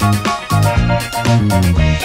Thank Thank